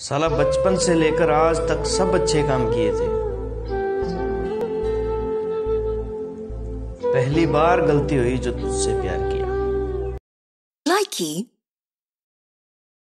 साला बचपन से लेकर आज तक सब अच्छे काम किए थे। पहली बार गलती हुई जो तुझसे प्यार किया। Likey